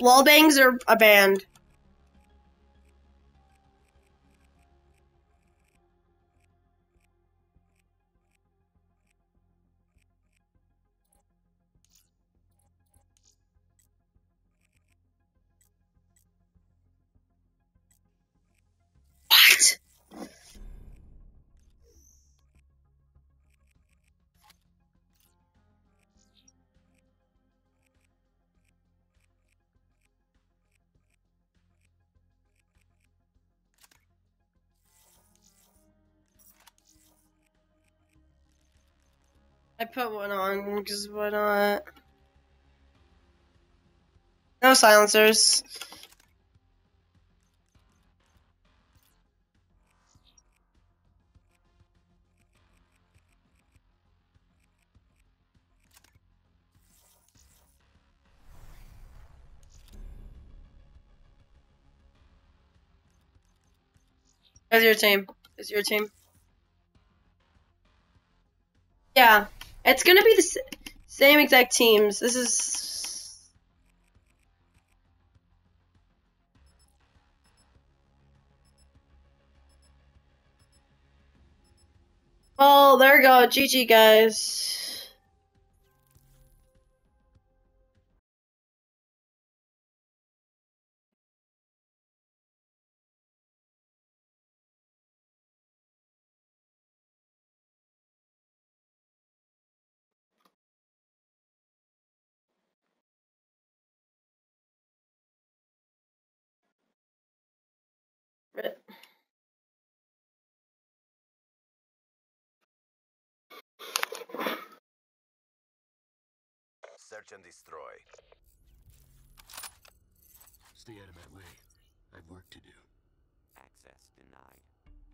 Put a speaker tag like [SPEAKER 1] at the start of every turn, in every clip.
[SPEAKER 1] wall bangs are a band. I put one on because why not? No silencers. It's your team. It's your team. Yeah, it's gonna be the same exact teams. This is. Well, there we go. GG, guys.
[SPEAKER 2] Search and destroy.
[SPEAKER 3] Stay out of my way. I've work to do.
[SPEAKER 4] Access denied.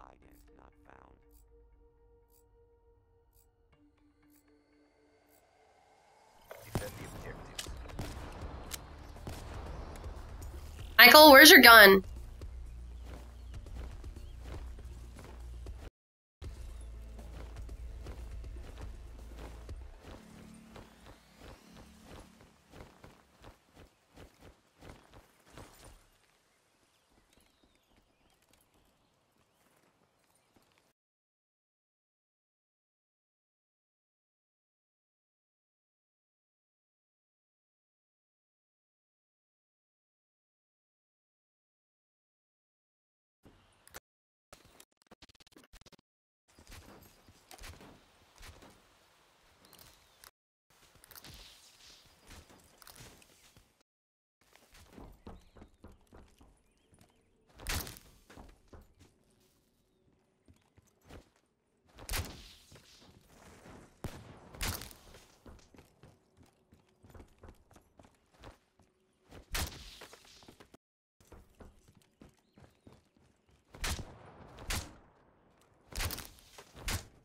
[SPEAKER 4] Ident not found.
[SPEAKER 2] Defend the objectives.
[SPEAKER 1] Michael, where's your gun?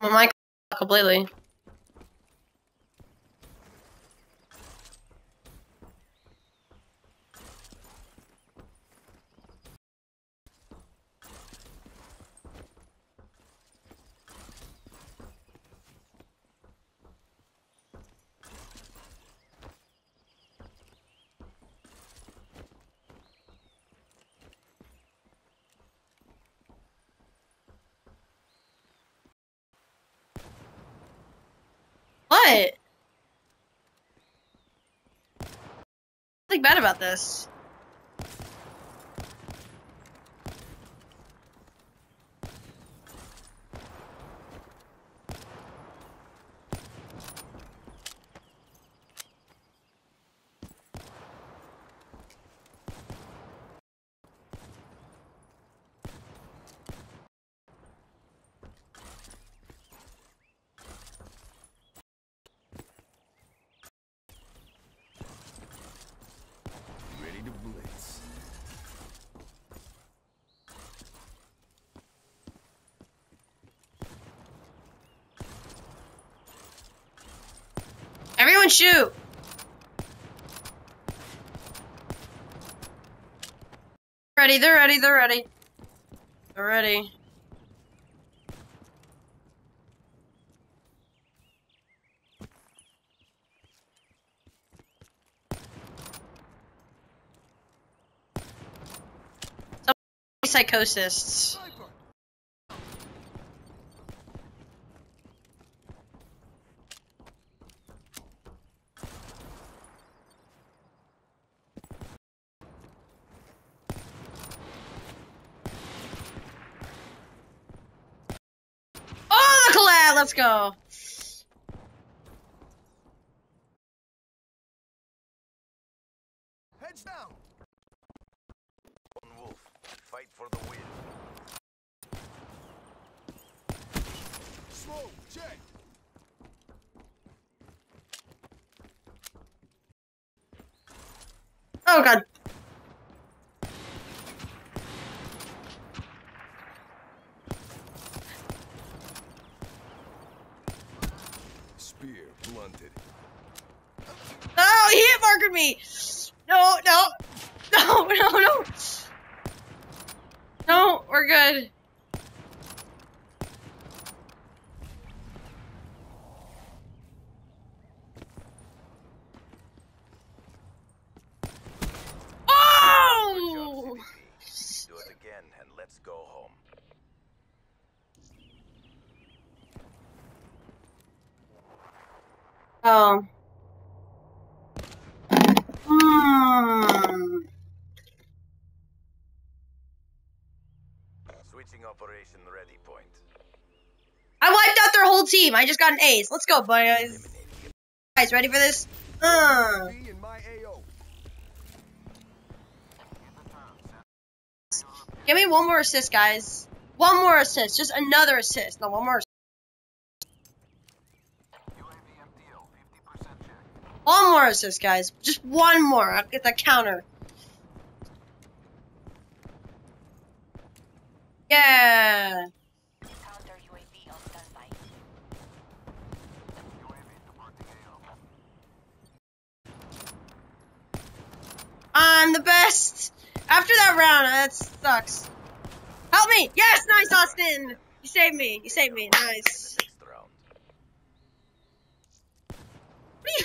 [SPEAKER 1] Well, Michael, completely. What? Nothing bad about this. Don't! Ready, they're ready, they're ready. They're ready. Psychosists. Let's go.
[SPEAKER 3] Heads down.
[SPEAKER 2] One wolf. Fight for the win.
[SPEAKER 3] Slow. Check.
[SPEAKER 1] Oh god.
[SPEAKER 3] Spear blunted.
[SPEAKER 1] Oh, he hit markered me. No, no, no, no, no. No, we're good. Oh!
[SPEAKER 2] MVP. Do it again and let's go home.
[SPEAKER 1] Oh. Hmm.
[SPEAKER 2] Switching operation ready point.
[SPEAKER 1] I wiped out their whole team. I just got an ace. Let's go, boys. Guys, ready for this? Uh. Give me one more assist, guys. One more assist. Just another assist. No, one more. One more assist, guys. Just one more. I'll get the counter. Yeah. I'm the best. After that round, that sucks. Help me. Yes, nice, Austin. You saved me. You saved me. Nice.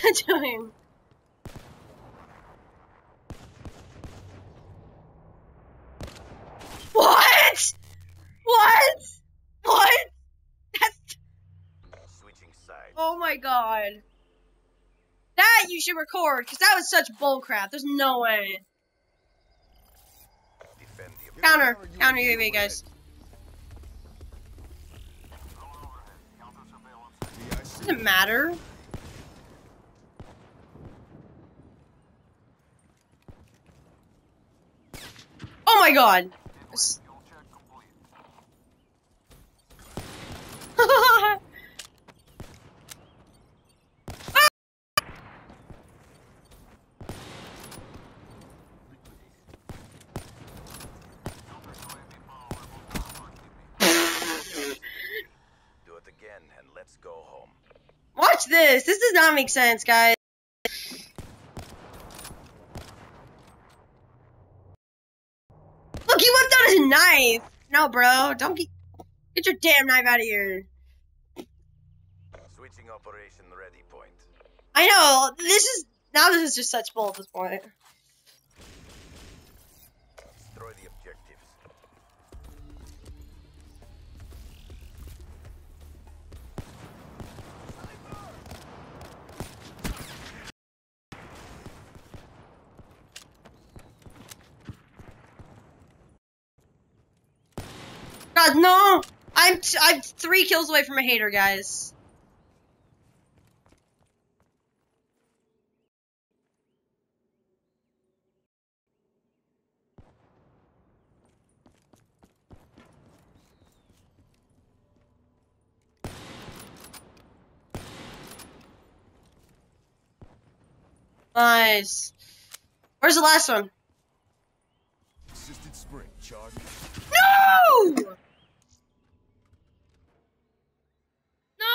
[SPEAKER 2] Next round.
[SPEAKER 1] What are you doing? What? What? What? That's
[SPEAKER 2] Switching sides.
[SPEAKER 1] oh my god. That you should record because that was such bullcrap. There's no way.
[SPEAKER 2] Defend the objective.
[SPEAKER 1] Counter, counter UAV, guys. Doesn't matter. Oh my god.
[SPEAKER 2] Do it again and let's go home.
[SPEAKER 1] Watch this. This does not make sense, guys. Look, he whipped out his knife. No, bro. Don't get, get your damn knife out of here.
[SPEAKER 2] Switching operation ready point.
[SPEAKER 1] I know. This is now. This is just such bull at this point. God, no! I'm t- I'm three kills away from a hater, guys. Nice. Where's the last one?
[SPEAKER 3] Assisted sprint. Charge.
[SPEAKER 1] No! No!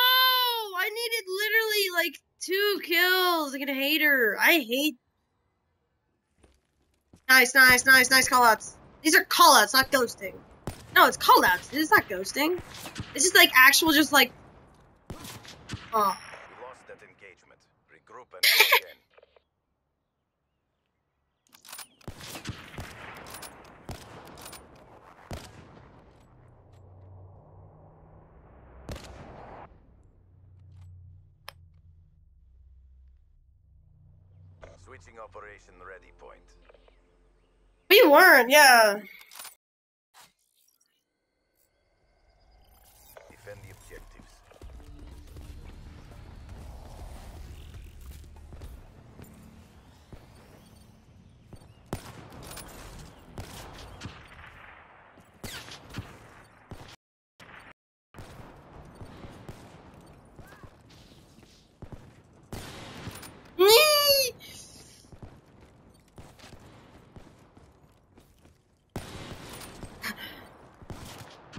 [SPEAKER 1] I needed literally like two kills. I get hate her. I hate. Nice, nice, nice, nice callouts. These are callouts, not ghosting. No, it's callouts. It's not ghosting. This is like actual, just like. Oh.
[SPEAKER 2] Lost that engagement. Regroup and go again. Switching operation ready point.
[SPEAKER 1] We weren't, yeah.
[SPEAKER 2] Defend the objectives.
[SPEAKER 1] Nee!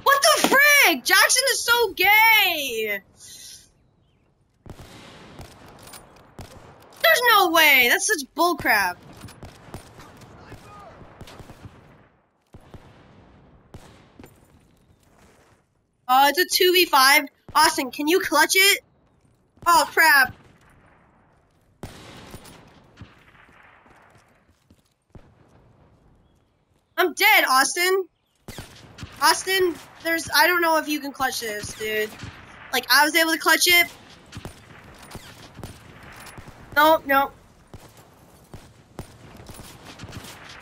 [SPEAKER 1] What the frick? Jackson is so gay! There's no way! That's such bullcrap. Uh, it's a 2v5. Austin, can you clutch it? Oh, crap. I'm dead, Austin. Austin, there's I don't know if you can clutch this, dude. Like I was able to clutch it. No, no.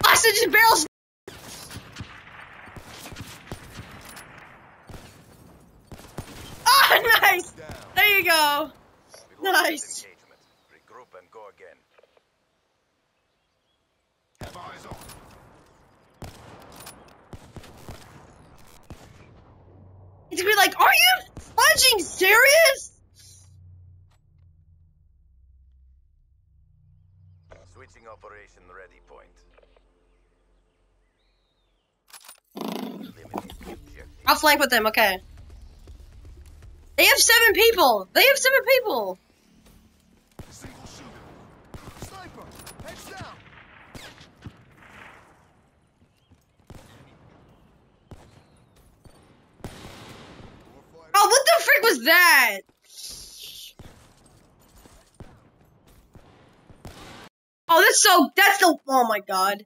[SPEAKER 1] Austin just barrels. Oh, nice. There you go. Nice.
[SPEAKER 2] Regroup and go again.
[SPEAKER 3] Have eyes on.
[SPEAKER 1] It's gonna be like, are you fudging serious?
[SPEAKER 2] Switching operation ready point. Eliminate the objective.
[SPEAKER 1] I'll flank with them. Okay. They have seven people. They have seven people.
[SPEAKER 3] Single shooter. Sniper. Heads down. Warfighter.
[SPEAKER 1] Oh, what the frick was that? Oh, that's so. That's the. Oh my god.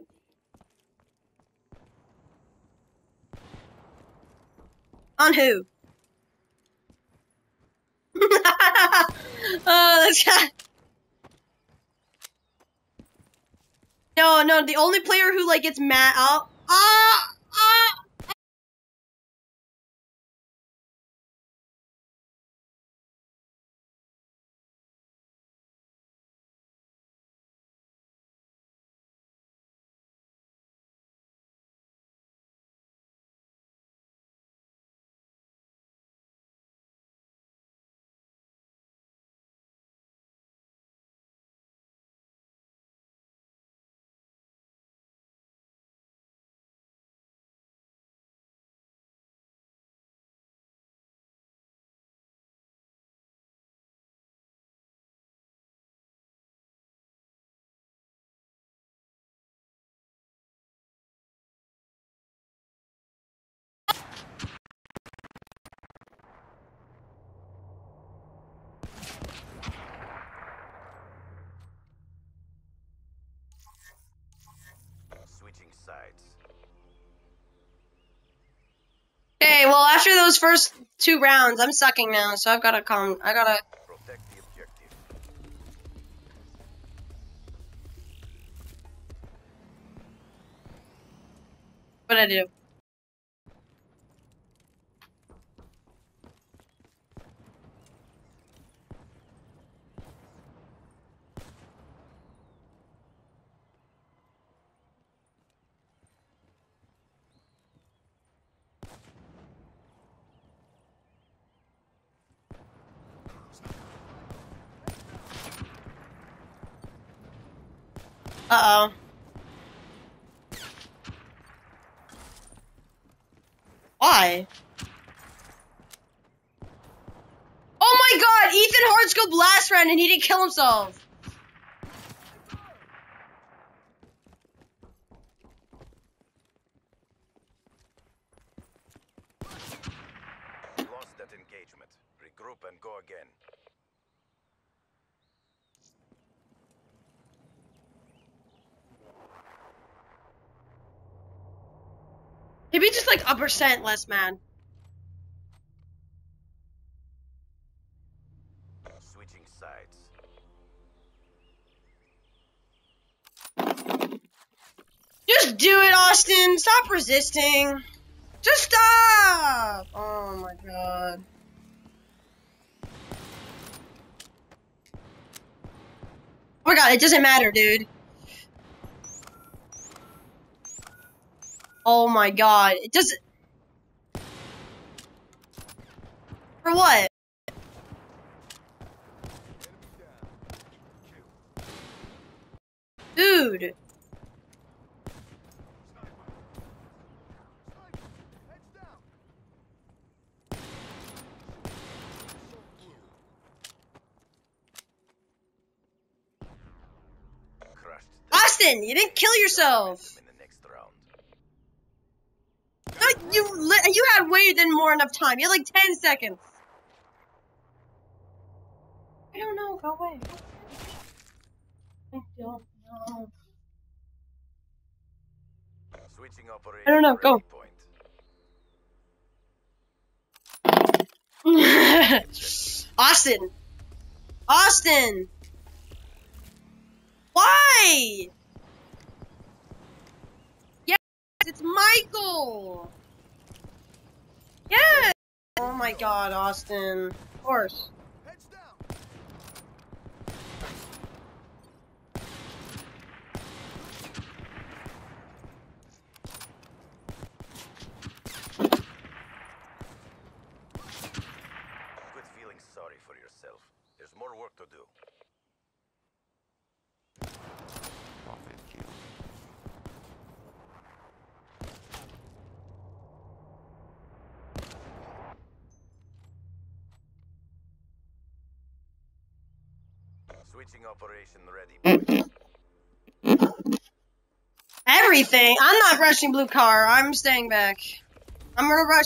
[SPEAKER 1] On who? oh, that's. No, no, the only player who like gets mad. Oh, ah.
[SPEAKER 2] Switching sides.
[SPEAKER 1] Okay, well, after those first two rounds, I'm sucking now, so I've gotta calm. I gotta.
[SPEAKER 2] Protect the objective.
[SPEAKER 1] What I do? Uh oh. Why? Oh my god, Ethan Hardscope last round and he didn't kill himself.
[SPEAKER 2] Lost that engagement. Regroup and go again.
[SPEAKER 1] Maybe just like a percent less man.
[SPEAKER 2] Switching sides.
[SPEAKER 1] Just do it, Austin. Stop resisting. Just stop. Oh my god. Oh my god, it doesn't matter, dude. Oh my god, it doesn't. For what? Dude. Austin, you didn't kill yourself.
[SPEAKER 2] In the next round.
[SPEAKER 1] No, you li- you had way more enough time. You had like ten seconds. I don't know. Go away. I don't know.
[SPEAKER 2] Switching operation.
[SPEAKER 1] I don't know, go.
[SPEAKER 2] ready Point.
[SPEAKER 1] Austin. Austin. Why? Yes, it's Michael. Yes. Oh my God, Austin. Of course.
[SPEAKER 3] Heads down.
[SPEAKER 2] Quit feeling sorry for yourself. There's more work to do.
[SPEAKER 4] Prophet kill.
[SPEAKER 2] Switching operation ready.
[SPEAKER 1] Everything. I'm not rushing blue car. I'm staying back. I'm gonna rush